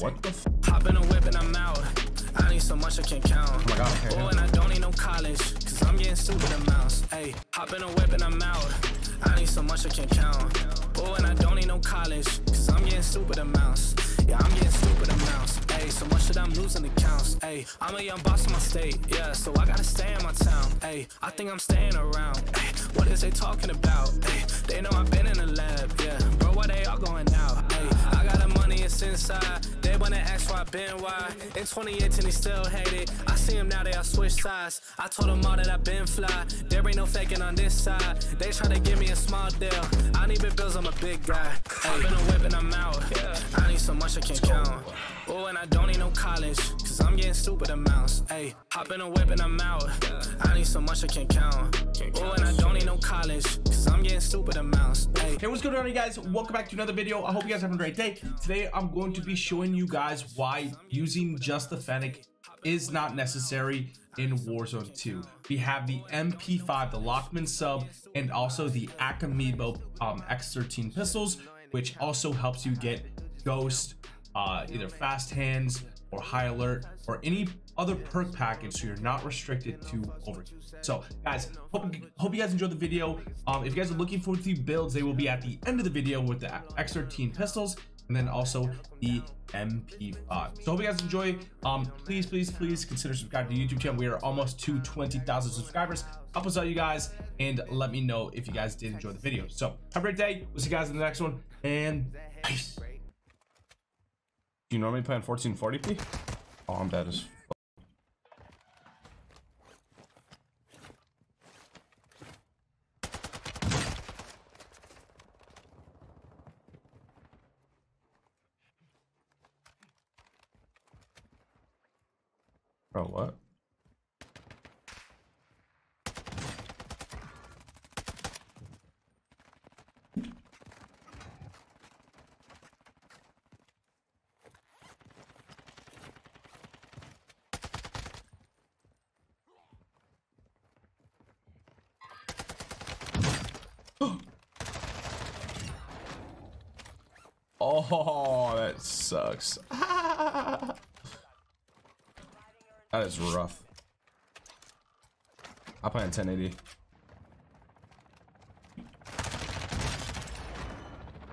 what the f Hop in a whip and I'm out. I need so much I can't count. Oh my God, I can't Oh, and I don't need no college, cause I'm getting stupid amounts. Hey, hop in a whip and I'm out. I need so much I can't count. Oh, and I don't need no college, cause I'm getting stupid amounts. Yeah, I'm getting stupid amounts. Hey, so much that I'm losing accounts. Hey, I'm a young boss in my state, yeah, so I gotta stay in my town. Hey, I think I'm staying around. Hey, what is they talking about? Hey, they know I've been in the lab, yeah. Bro, why they all going out? Hey, I got the money, it's inside. They wanna ask why I been why. In 2018, they still hate it. I see them now, they all switch sides. I told them all that I been fly. There ain't no faking on this side. They try to give me a small deal. I need big bills, I'm a big guy. Hey, been a whip and I'm out. I need so much I can't count. Oh, and I don't need no college, cause I'm getting stupid amounts. Hey, hop in a whip and I'm out. I need so much I can't count. Oh, and I don't need no college, cause I'm getting stupid amounts. Hey, Hey, what's going on, you guys? Welcome back to another video. I hope you guys have a great day. Today, I'm going to be showing you guys why using just the Fennec is not necessary in Warzone 2. We have the MP5, the Lachmann Sub, and also the Akimbo um, X13 pistols, which also helps you get Ghost, uh, either Fast Hands or High Alert, or any other perk package so you're not restricted to overkill. So guys, hope, hope you guys enjoyed the video. Um, if you guys are looking for the builds, they will be at the end of the video with the X13 pistols and then also the MP5. So hope you guys enjoy. Um, please, please, please consider subscribing to the YouTube channel. We are almost to 20,000 subscribers. Help us out, you guys, and let me know if you guys did enjoy the video. So have a great day. We'll see you guys in the next one, and peace. Do you normally play on 1440p? Oh, I'm dead as f- Bro, what? Oh, that sucks. that is rough. I play in 1080.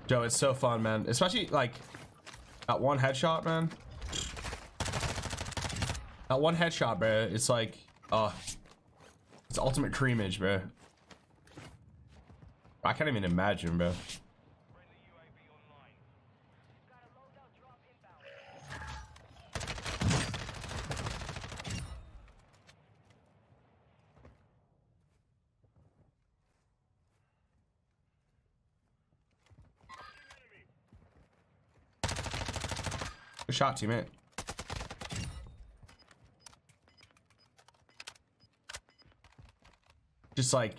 Joe, it's so fun, man. Especially like that one headshot, man. That one headshot, bro. It's like, uh, it's ultimate creamage, bro. I can't even imagine, bro. Good shot, teammate. Eh? Just like,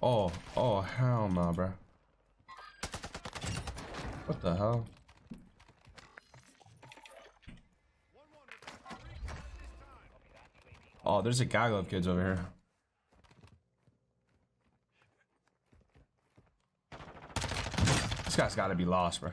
oh, oh hell no, bro. What the hell? Oh, there's a gaggle of kids over here. This guy's got to be lost, bro.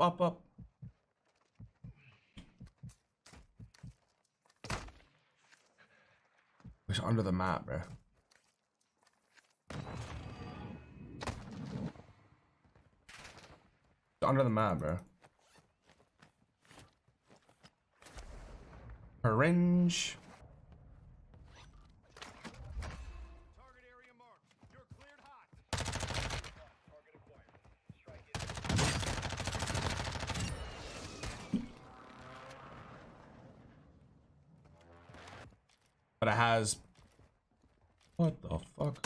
Up, up, up. It's under the map, bro. It's under the map, bro. Orange. has... What the fuck?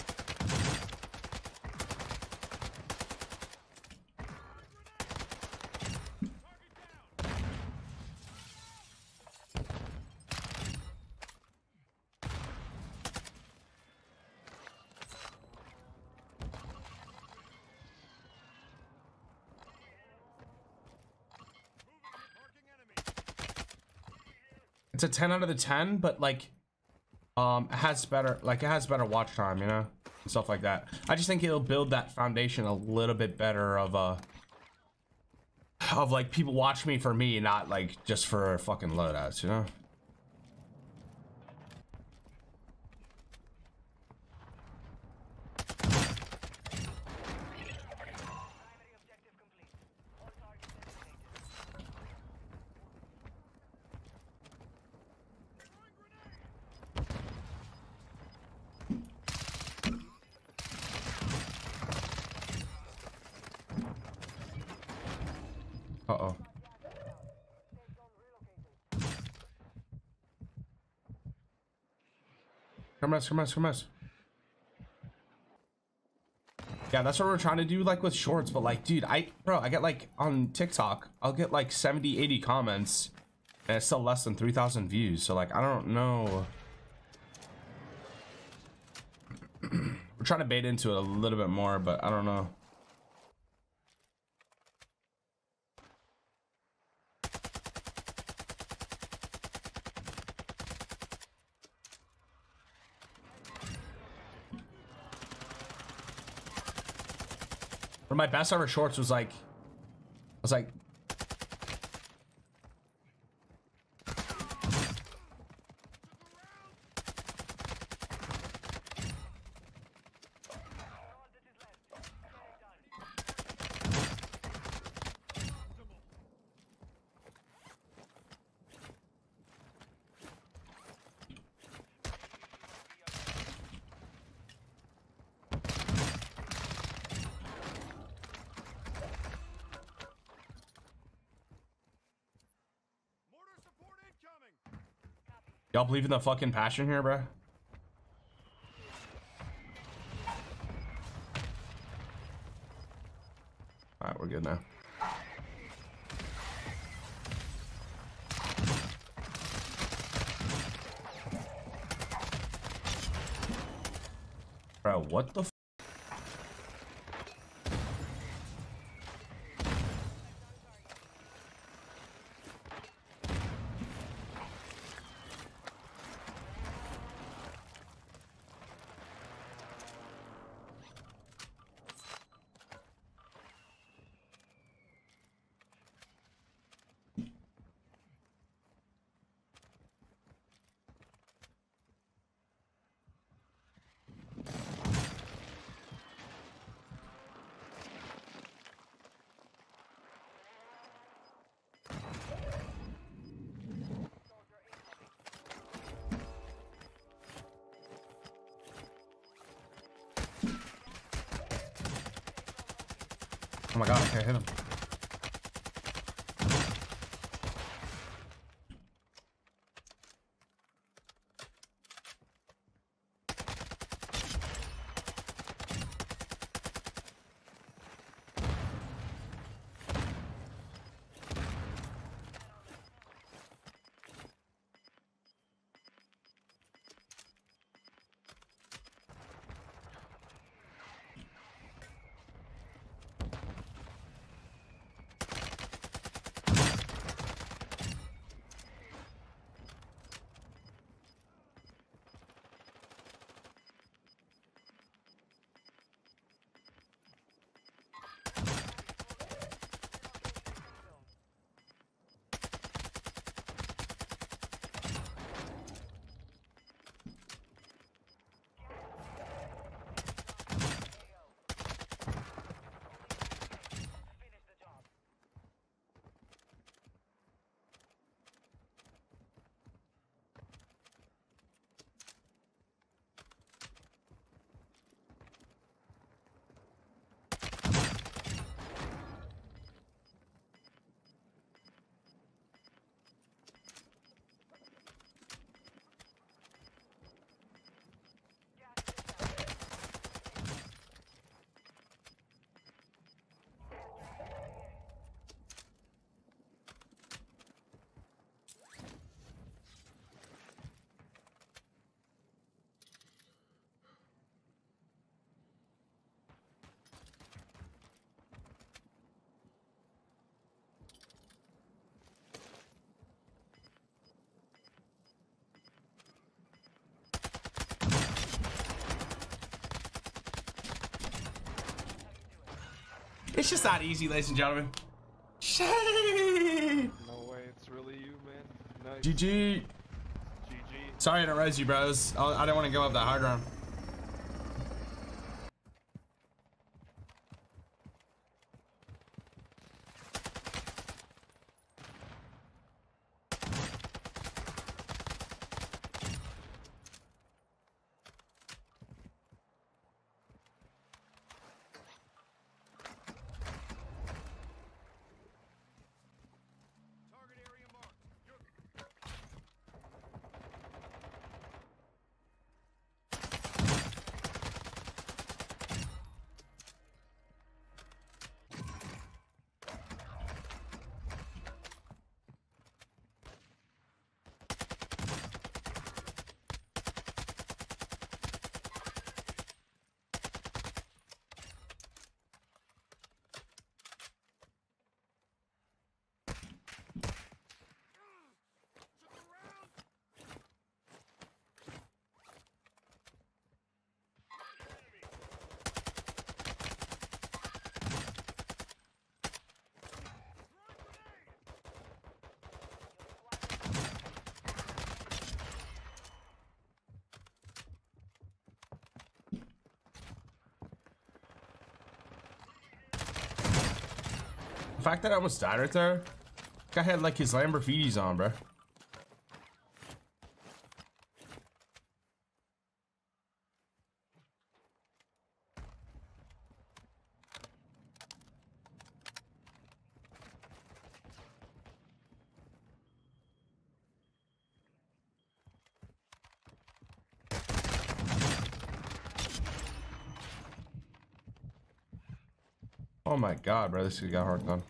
It's a 10 out of the 10, but like um it has better like it has better watch time, you know? And stuff like that. I just think it'll build that foundation a little bit better of a of like people watch me for me, not like just for fucking loadouts, you know? Uh-oh. Come on, come on, come on. Yeah, that's what we're trying to do like with shorts, but like, dude, I, bro, I get like on TikTok, I'll get like 70, 80 comments and it's still less than 3,000 views. So like, I don't know. we're trying to bait into it a little bit more, but I don't know. One of my best ever shorts was like, I was like, y'all believe in the fucking passion here, bro? Oh my god, I can't hit him. It's just that easy, ladies and gentlemen. No way, it's really you, man. Nice. GG. GG. Sorry I didn't res you, bros. I I didn't want to go up that hard round. Fact that I almost died right there. Guy had like his Lamborghinis on, bro. Oh my god, bro, this got hard done.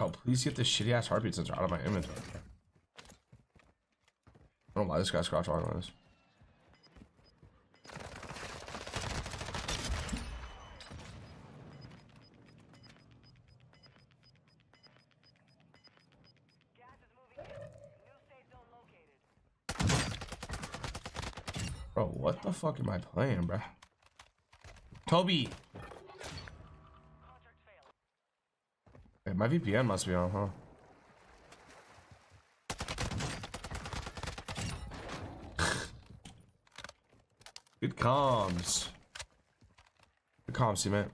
Oh, please get this shitty ass heartbeat sensor out of my inventory. I don't why this guy's crouch on this. Bro, what the fuck am I playing, bro? Toby! Hey, my VPN must be on, huh? Good comms. Good comms, teammate.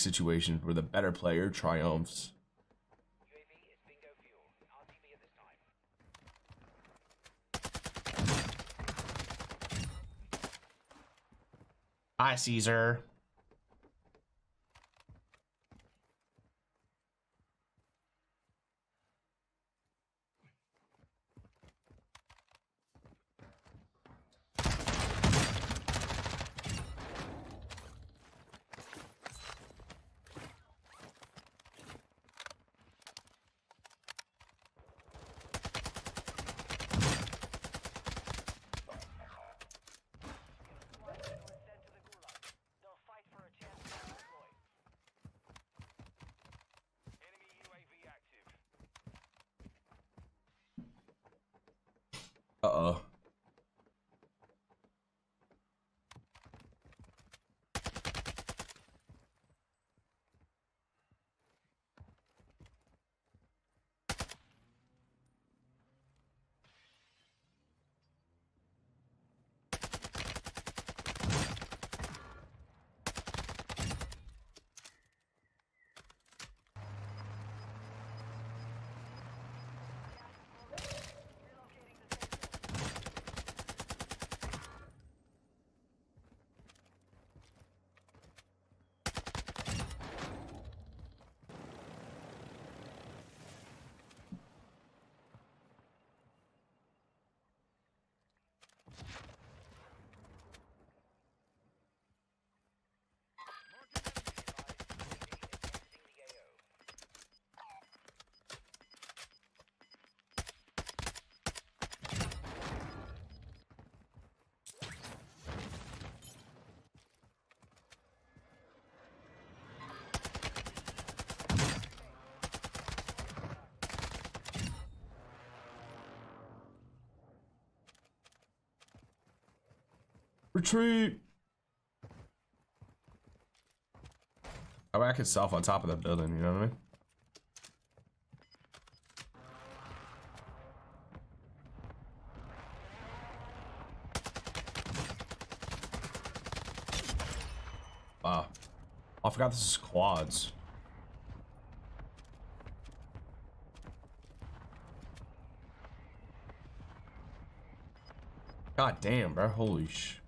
Situations where the better player triumphs. Hi, is bingo fuel. RTB at this time. Hi, Caesar. Squad was sent to the gulag. They'll fight for a chance to deploy. Enemy UAV active. Uh-oh. Retreat. I mean, I could self on top of that building, you know what I mean? Wow. Oh, I forgot this is quads. God damn, bro. Holy sh.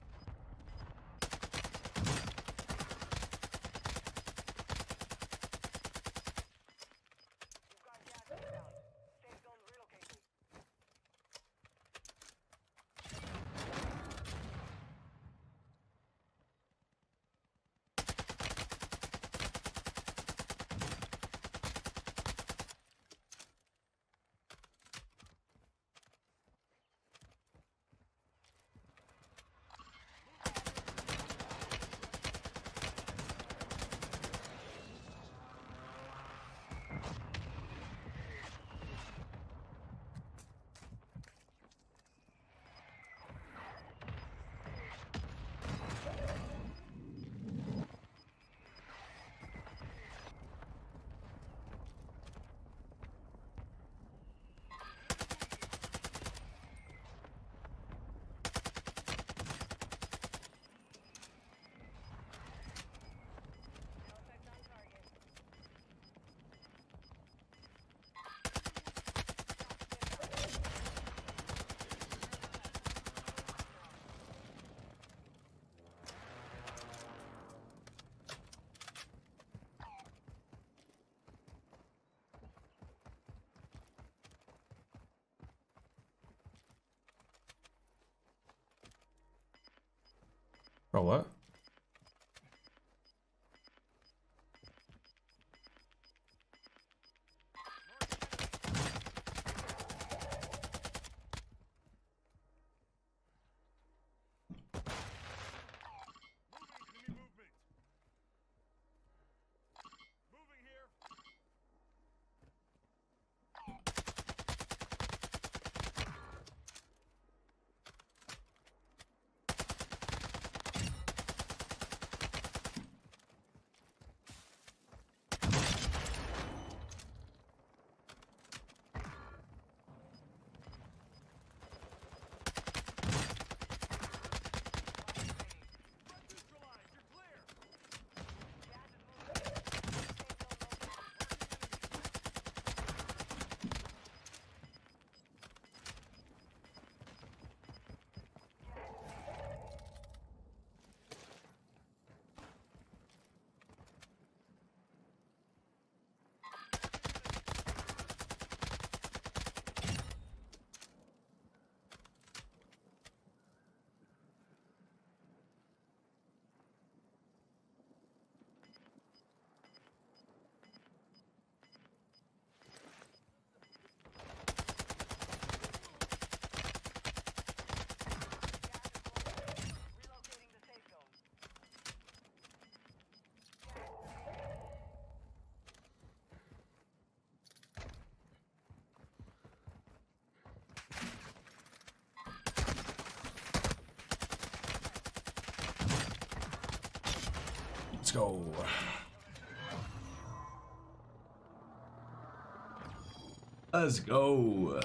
Bro, Let's go. Let's go.